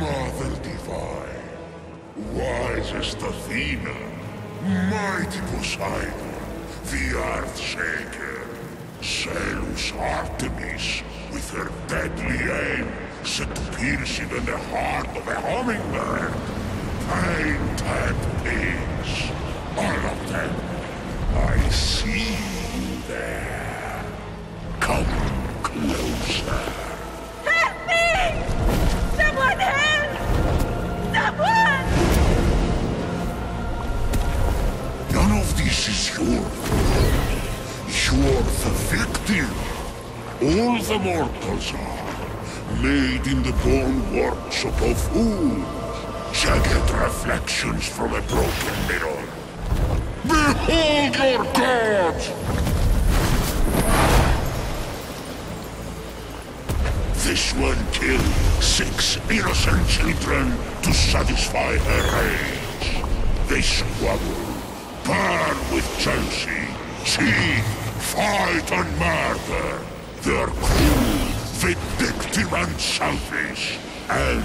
Mother Divine, wisest Athena, mighty Poseidon, the Earthshaker, Zeus Artemis, with her deadly aim set to pierce the heart of a hummingbird. Painted pigs, all of them. I see you there. Come closer. This is your fault. You're the victim. All the mortals are. Made in the bone workshop of who? Jagged reflections from a broken mirror. Behold your gods! This one killed six innocent children to satisfy her rage. They squabble, burn with jealousy, cheat, fight and murder. They're cruel, vindictive and selfish. And,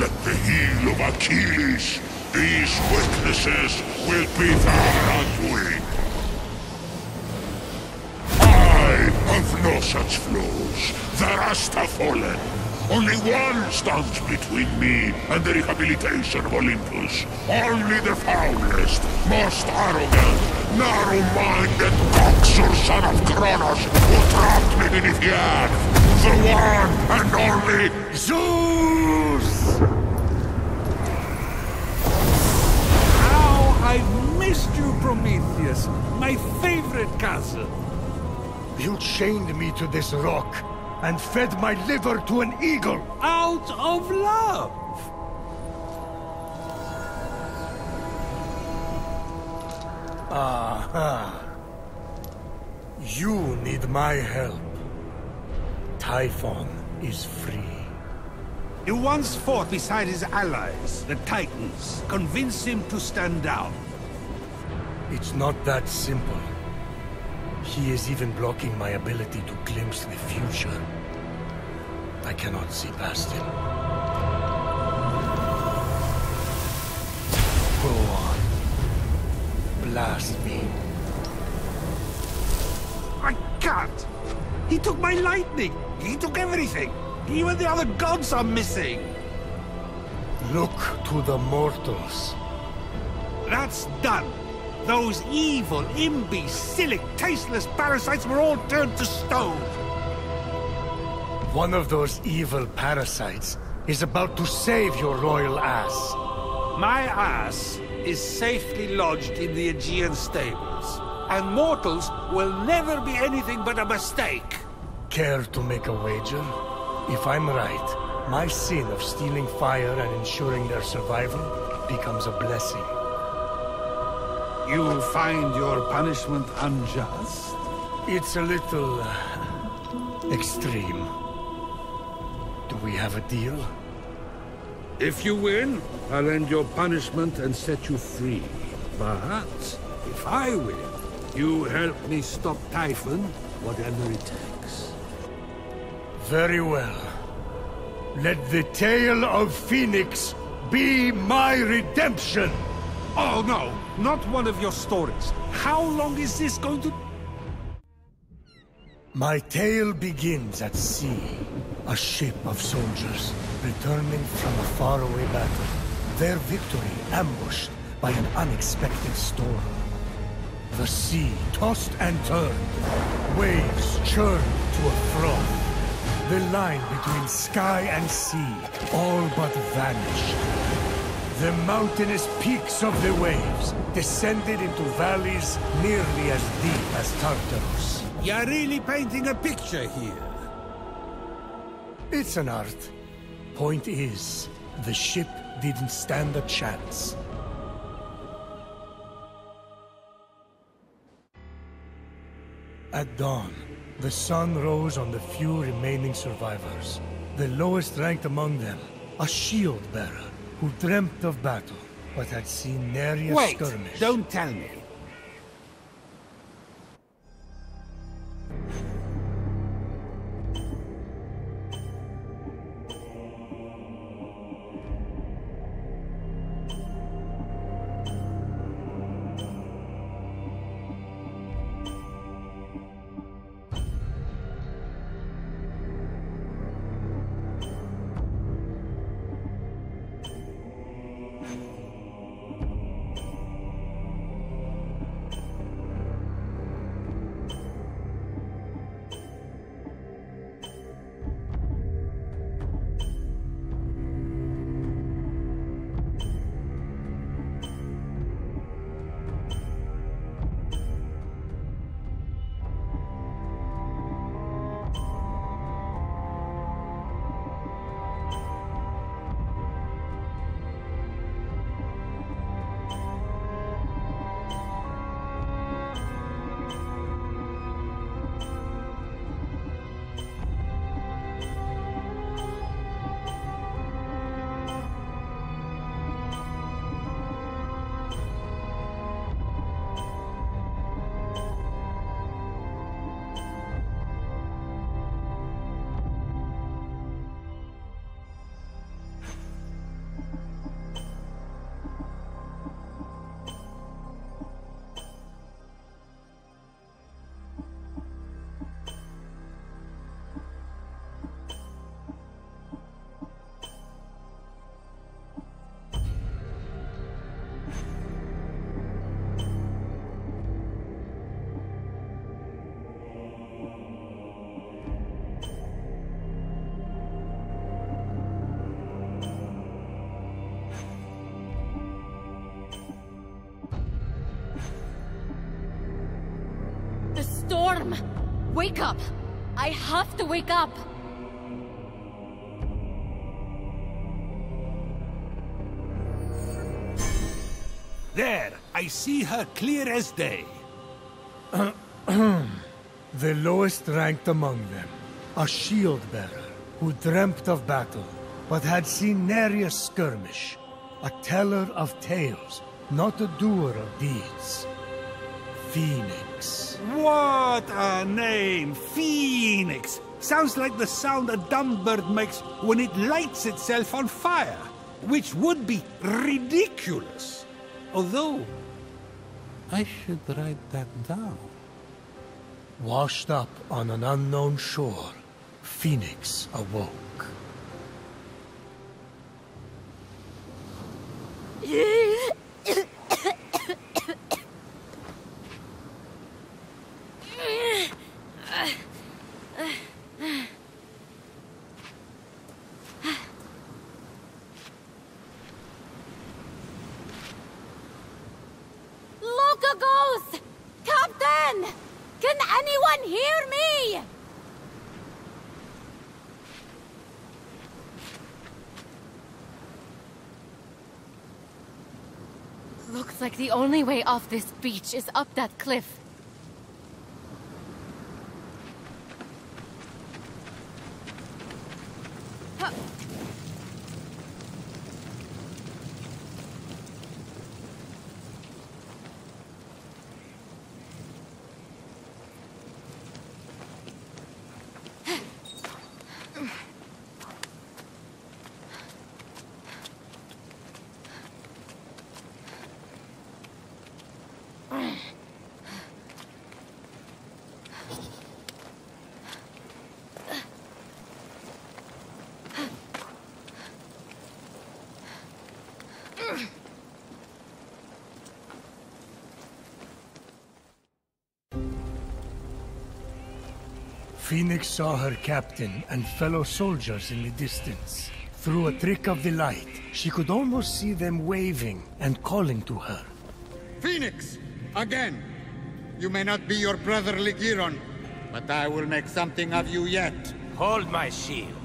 let the heel of Achilles, these weaknesses will be their undoing. I have no such flaws. The rest have fallen. Only one stands between me and the rehabilitation of Olympus. Only the foulest, most arrogant, narrow-minded coxer son of Kronos who trapped me beneath the earth. The one and only Zeus! How I've missed you, Prometheus! My favorite cousin! You chained me to this rock and fed my liver to an eagle. Out of love! Aha. You need my help. Typhon is free. You once fought beside his allies, the Titans. Convince him to stand down. It's not that simple. He is even blocking my ability to glimpse the future. I cannot see past him. Go on. Blast me. I can't! He took my lightning! He took everything! Even the other gods are missing! Look to the mortals. That's done! Those evil, imbecilic, tasteless parasites were all turned to stone! One of those evil parasites is about to save your royal ass. My ass is safely lodged in the Augean stables, and mortals will never be anything but a mistake. Care to make a wager? If I'm right, my sin of stealing fire and ensuring their survival becomes a blessing. You find your punishment unjust? It's a little... Uh, extreme. Do we have a deal? If you win, I'll end your punishment and set you free. But if I win, you help me stop Typhon, whatever it takes. Very well. Let the tale of Fenyx be my redemption! Oh no, not one of your stories. How long is this going to... My tale begins at sea. A ship of soldiers returning from a faraway battle. Their victory ambushed by an unexpected storm. The sea tossed and turned. Waves churned to a froth. The line between sky and sea all but vanished. The mountainous peaks of the waves descended into valleys nearly as deep as Tartarus. You're really painting a picture here. It's an art. Point is, the ship didn't stand a chance. At dawn, the sun rose on the few remaining survivors. The lowest ranked among them, a shield bearer who dreamt of battle, but had seen nary a Wait, skirmish. don't tell me. Wake up! I have to wake up! There, I see her clear as day. The lowest ranked among them, a shield bearer who dreamt of battle, but had seen nary a skirmish. A teller of tales, not a doer of deeds. Fenyx. What a name! Fenyx! Sounds like the sound a dumb bird makes when it lights itself on fire, which would be ridiculous. Although, I should write that down. Washed up on an unknown shore, Fenyx awoke. Look a ghost! Captain! Can anyone hear me? Looks like the only way off this beach is up that cliff. Huh. Fenyx saw her captain and fellow soldiers in the distance. Through a trick of the light, she could almost see them waving and calling to her. Fenyx! Again! You may not be your brother Ligyron, but I will make something of you yet. Hold my shield.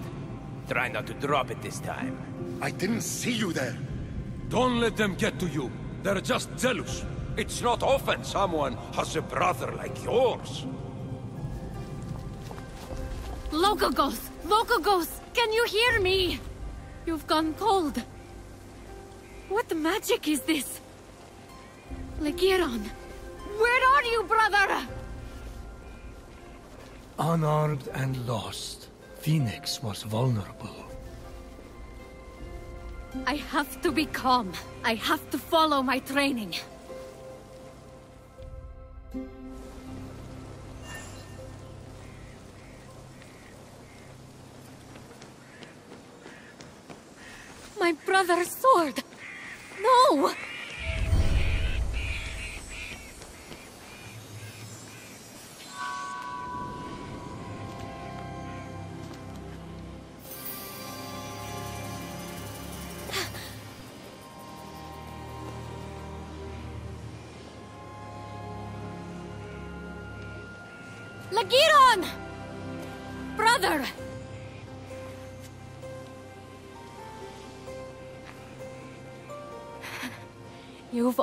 Try not to drop it this time. I didn't see you there. Don't let them get to you. They're just jealous. It's not often someone has a brother like yours. Locogos! Locogos! Can you hear me? You've gone cold. What magic is this? Ligyron! Where are you, brother? Unarmed and lost, Fenyx was vulnerable. I have to be calm. I have to follow my training. My brother's sword! No!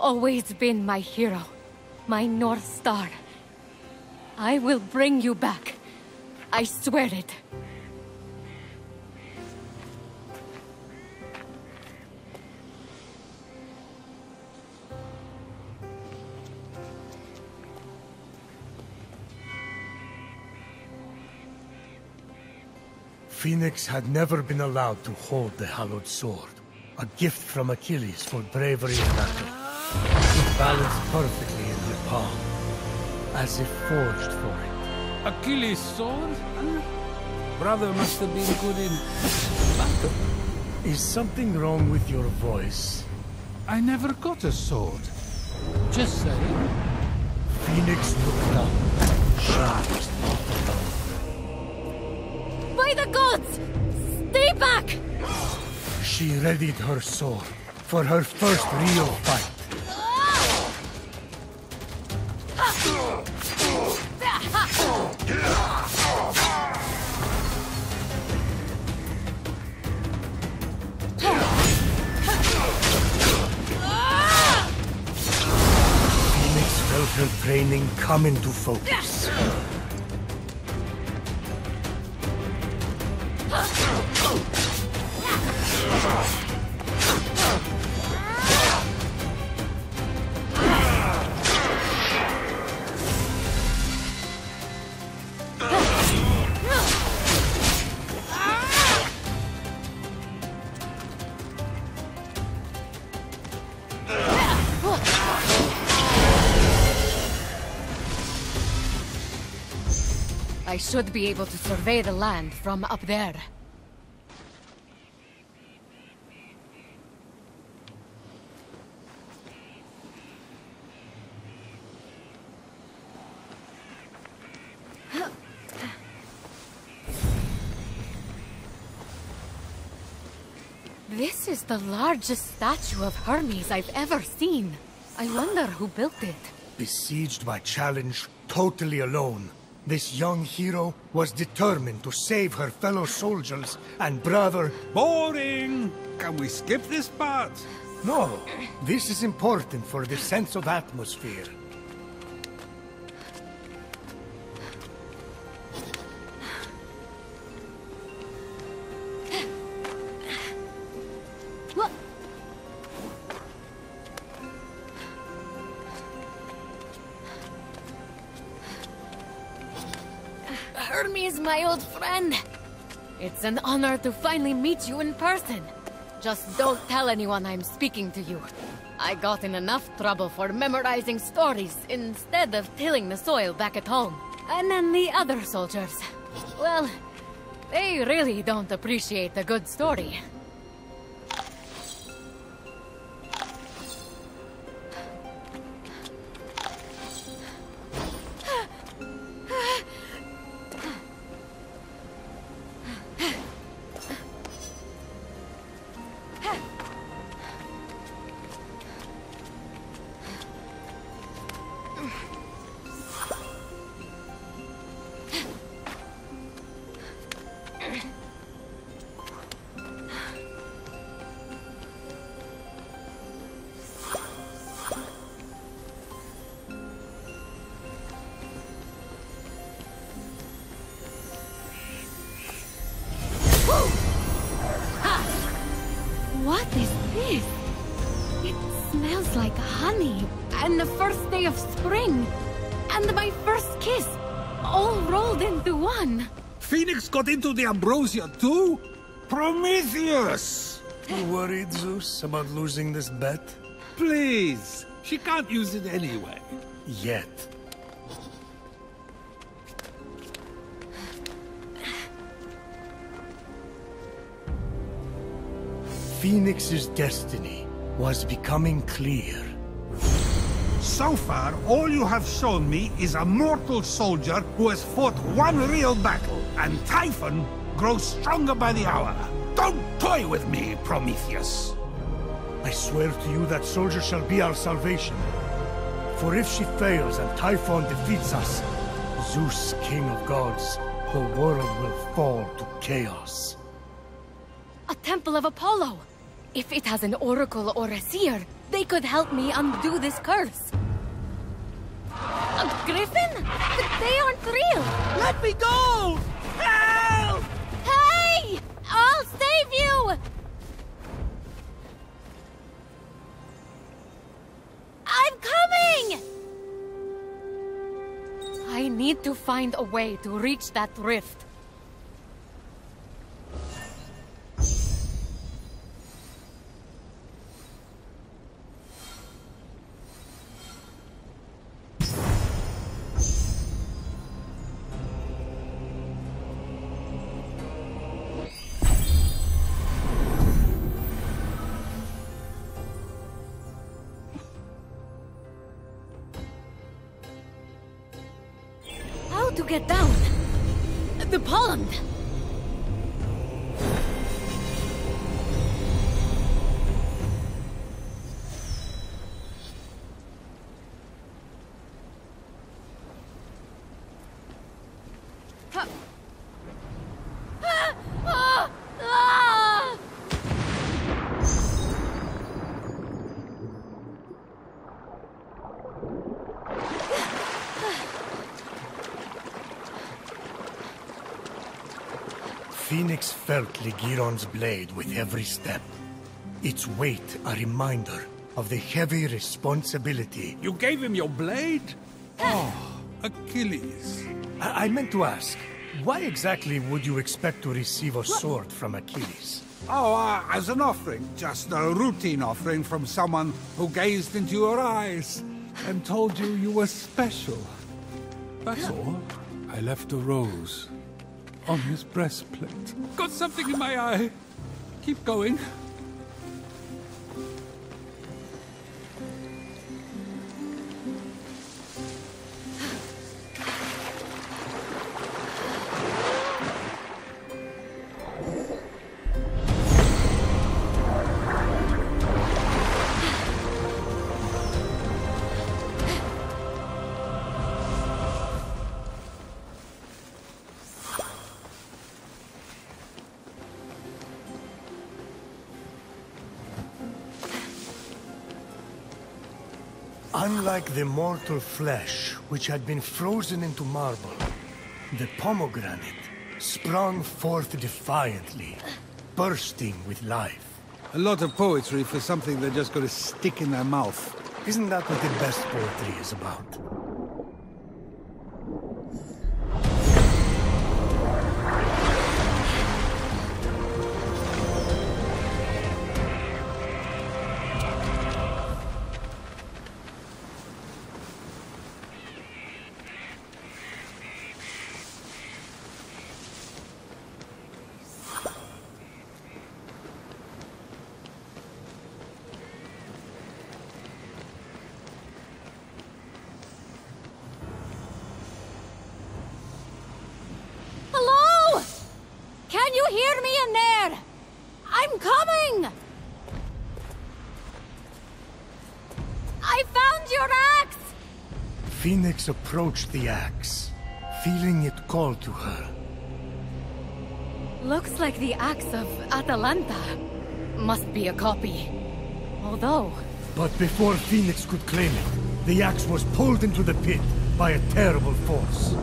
Always been my hero, my North Star. I will bring you back. I swear it. Fenyx had never been allowed to hold the hallowed sword, a gift from Achilles for bravery in battle. It balanced perfectly in her palm, as if forged for it. Achilles' sword? Brother must have been good in battle. Is something wrong with your voice? I never got a sword. Just saying. Fenyx looked up, shocked. By the gods! Stay back! She readied her sword for her first real fight. Her training come into focus. I should be able to survey the land from up there. This is the largest statue of Hermes I've ever seen. I wonder who built it. Besieged by challenge, totally alone, this young hero was determined to save her fellow soldiers and brother. Boring! Can we skip this part? No, this is important for the sense of atmosphere. It's an honor to finally meet you in person. Just don't tell anyone I'm speaking to you. I got in enough trouble for memorizing stories instead of tilling the soil back at home. And then the other soldiers. Well, they really don't appreciate a good story. All rolled into one. Fenyx got into the ambrosia too? Prometheus! You worried, Zeus, about losing this bet? Please! She can't use it anyway. Yet. Fenyx's destiny was becoming clear. So far, all you have shown me is a mortal soldier who has fought one real battle, and Typhon grows stronger by the hour. Don't toy with me, Prometheus! I swear to you that soldier shall be our salvation. For if she fails and Typhon defeats us, Zeus, king of gods, the world will fall to chaos. A temple of Apollo. If it has an oracle or a seer, they could help me undo this curse. A griffin? But they aren't real. Let me go! Help! Hey! I'll save you! I'm coming! I need to find a way to reach that rift. Fenyx felt Ligyron's blade with every step. Its weight a reminder of the heavy responsibility. You gave him your blade? Oh, Achilles. I, I meant to ask, why exactly would you expect to receive a sword from Achilles? Oh, uh, as an offering. Just a routine offering from someone who gazed into your eyes and told you you were special. That's all. I left a rose on his breastplate. Got something in my eye. Keep going. Unlike the mortal flesh, which had been frozen into marble, the pomegranate sprung forth defiantly, bursting with life. A lot of poetry for something they're just gonna stick in their mouth. Isn't that what the best poetry is about? Fenyx approached the axe, feeling it call to her. Looks like the axe of Atalanta. Must be a copy. Although, But before Fenyx could claim it, the axe was pulled into the pit by a terrible force.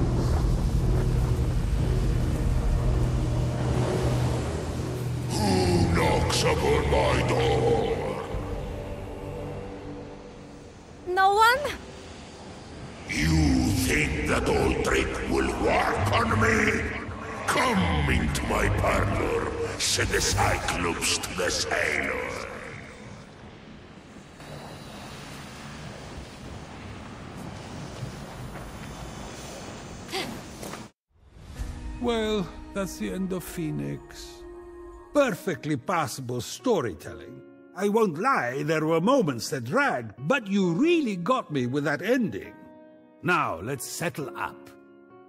Who knocks upon my door? no one? You think that old trick will work on me? Come into my parlor, said the Cyclops to the sailor. Well, that's the end of Fenyx. Perfectly passable storytelling. I won't lie, there were moments that dragged, but you really got me with that ending. Now, let's settle up.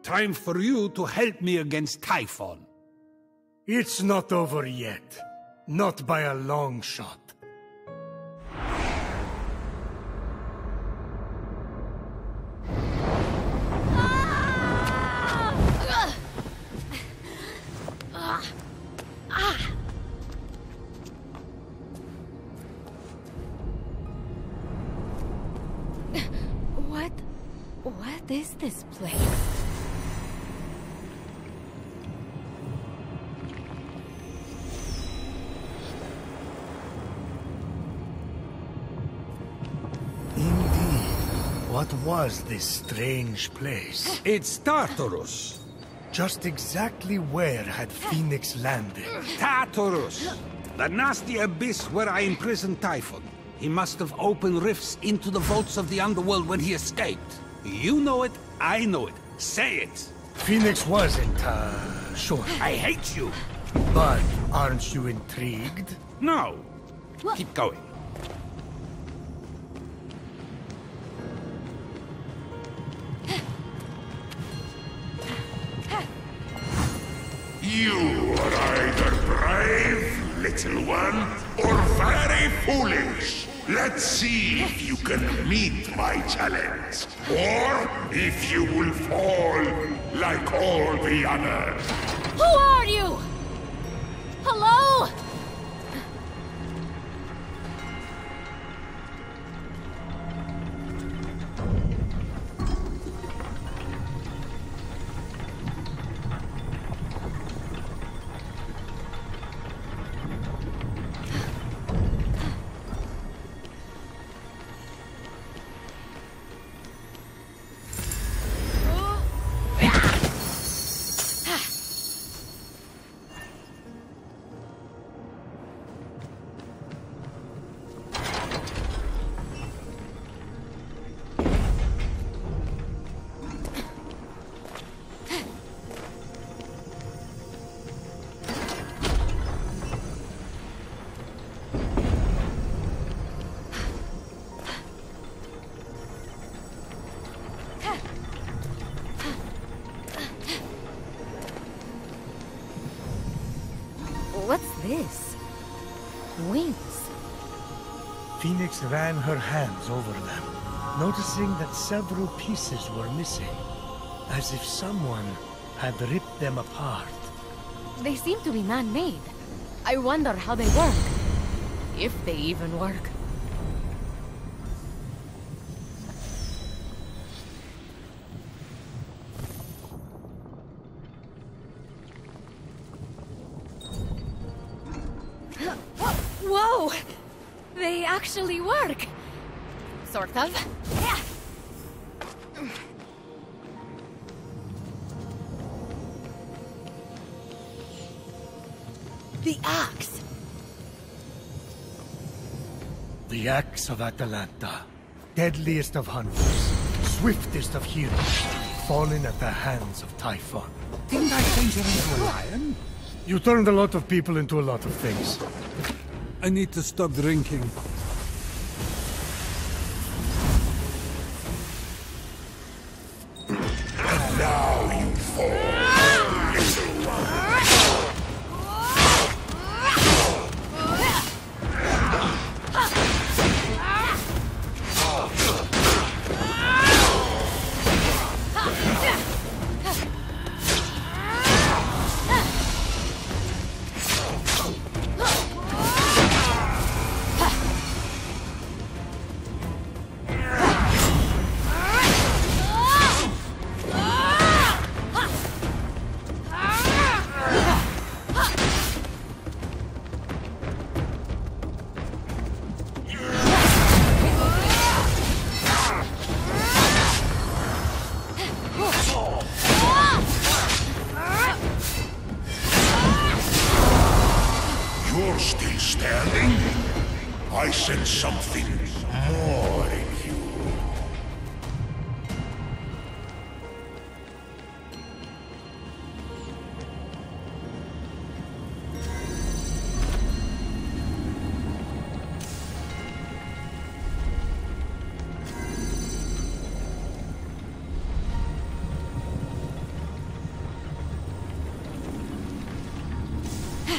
Time for you to help me against Typhon. It's not over yet. Not by a long shot. Was this strange place? It's Tartarus. Just exactly where had Fenyx landed? Tartarus! The nasty abyss where I imprisoned Typhon. He must have opened rifts into the vaults of the underworld when he escaped. You know it, I know it. Say it! Fenyx wasn't, uh, sure. I hate you! But aren't you intrigued? No! Keep going. Little one, or very foolish. Let's see if you can meet my challenge, or if you will fall like all the others. Who are you? Hello? Ran her hands over them, noticing that several pieces were missing, as if someone had ripped them apart. They seem to be man-made. I wonder how they work. If they even work. They actually work! Sort of. Yeah. The axe! The axe of Atalanta, deadliest of hunters, swiftest of heroes, fallen at the hands of Typhon. Didn't I change him into a lion? You turned a lot of people into a lot of things. I need to stop drinking.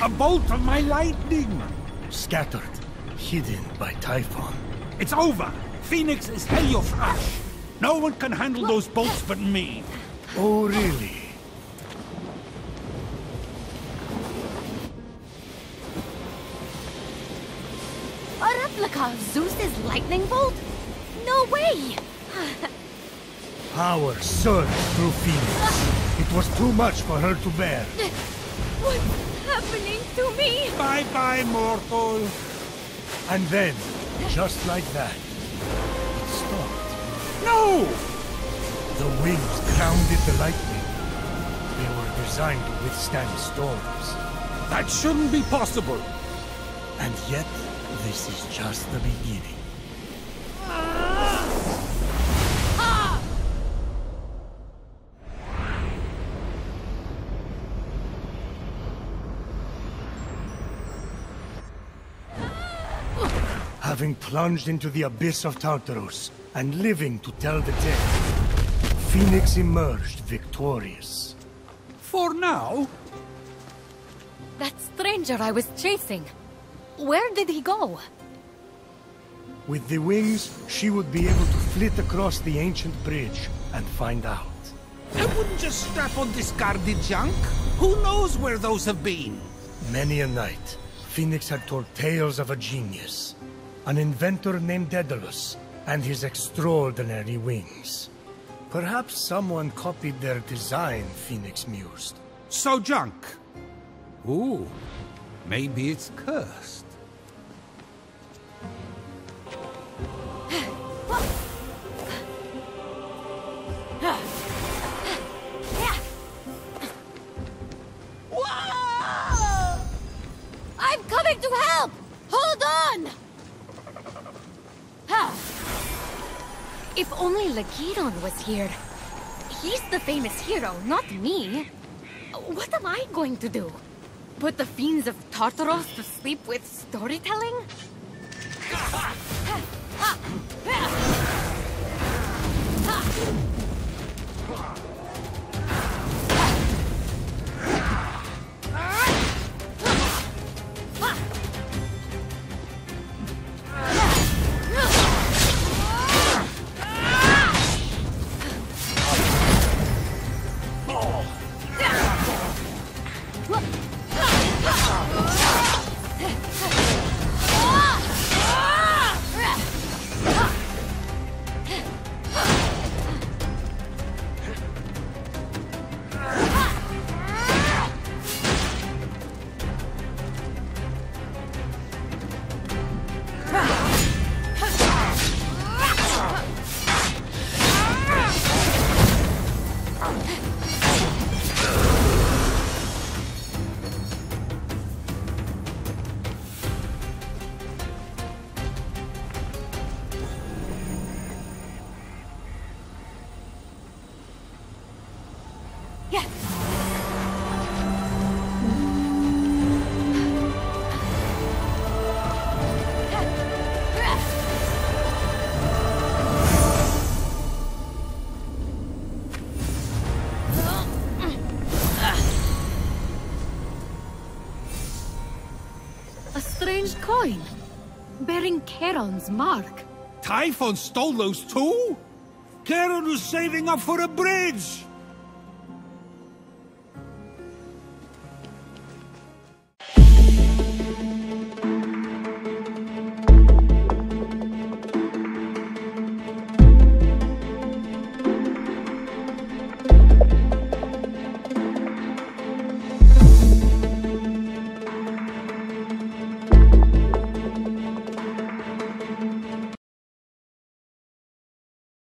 A bolt of my lightning! Scattered, hidden by Typhon. It's over! Fenyx is Heliofrash! No one can handle those bolts but me! Oh, really? A replica of Zeus's lightning bolt? No way! Power surged through Fenyx. Ah. It was too much for her to bear. What's happening to me? Bye-bye, mortal! And then, just like that, it stopped. No! The wings grounded the lightning. They were designed to withstand storms. That shouldn't be possible! And yet, this is just the beginning. Having plunged into the abyss of Tartarus and living to tell the tale, Fenyx emerged victorious. For now? That stranger I was chasing. Where did he go? With the wings, she would be able to flit across the ancient bridge and find out. I wouldn't just strap on discarded junk. Who knows where those have been? Many a night, Fenyx had told tales of a genius, an inventor named Daedalus, and his extraordinary wings. Perhaps someone copied their design, Fenyx mused. So junk. Ooh, maybe it's cursed. Only Ligyron was here. He's the famous hero, not me. What am I going to do? Put the fiends of Tartaros to sleep with storytelling? Mark. Typhon stole those too? Charon was saving up for a bridge!